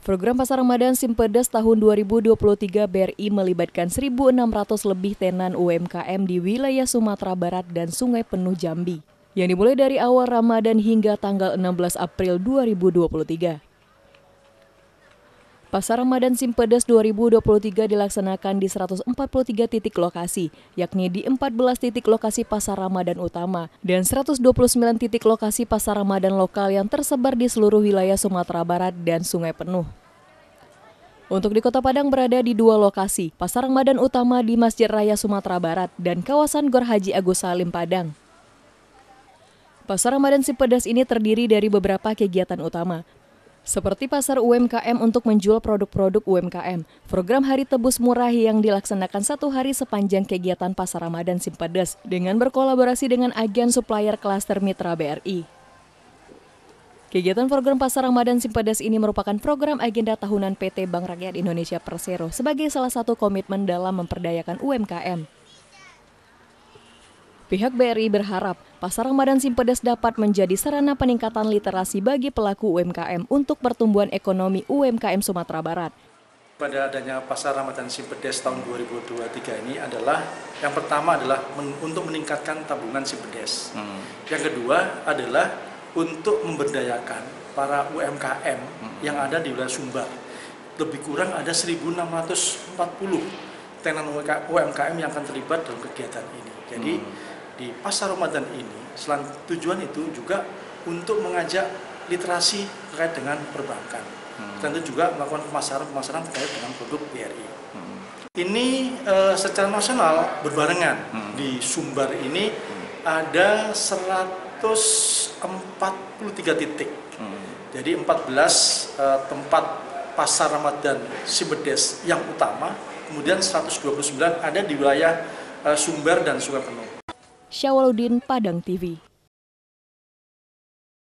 Program Pasar Ramadan Simpedes tahun 2023 BRI melibatkan 1.600 lebih tenan UMKM di wilayah Sumatera Barat dan Sungai Penuh Jambi, yang dimulai dari awal Ramadan hingga tanggal 16 April 2023. Pasar Ramadan Simpedes 2023 dilaksanakan di 143 titik lokasi, yakni di 14 titik lokasi Pasar Ramadan utama dan 129 titik lokasi Pasar Ramadan lokal yang tersebar di seluruh wilayah Sumatera Barat dan Sungai Penuh. Untuk di Kota Padang berada di dua lokasi, Pasar Ramadan utama di Masjid Raya Sumatera Barat dan kawasan Gor Haji Agus Salim Padang. Pasar Ramadan Simpedes ini terdiri dari beberapa kegiatan utama, seperti pasar UMKM untuk menjual produk-produk UMKM, program Hari Tebus Murah yang dilaksanakan satu hari sepanjang kegiatan Pasar Ramadan Simpedes dengan berkolaborasi dengan agen supplier klaster Mitra BRI. Kegiatan program Pasar Ramadan Simpedes ini merupakan program agenda tahunan PT Bank Rakyat Indonesia Persero sebagai salah satu komitmen dalam memperdayakan UMKM. Pihak BRI berharap Pasar Ramadan Simpedes dapat menjadi sarana peningkatan literasi bagi pelaku UMKM untuk pertumbuhan ekonomi UMKM Sumatera Barat. Pada adanya Pasar Ramadan Simpedes tahun 2023 ini adalah yang pertama adalah men untuk meningkatkan tabungan Simpedes. Hmm. Yang kedua adalah untuk memberdayakan para UMKM hmm. yang ada di wilayah Sumbar. Lebih kurang ada 1.640 tenan UMKM yang akan terlibat dalam kegiatan ini. Jadi hmm di pasar Ramadan ini selain tujuan itu juga untuk mengajak literasi terkait dengan perbankan. Hmm. Tentu juga melakukan pemasaran-pemasaran terkait dengan produk BRI. Hmm. Ini uh, secara nasional berbarengan hmm. di Sumbar ini hmm. ada 143 titik. Hmm. Jadi 14 uh, eh, tempat pasar Ramadan Sibedes yang utama, kemudian 129 ada di wilayah uh, Sumber dan Sungai Penuh. Syawaludin Padang TV.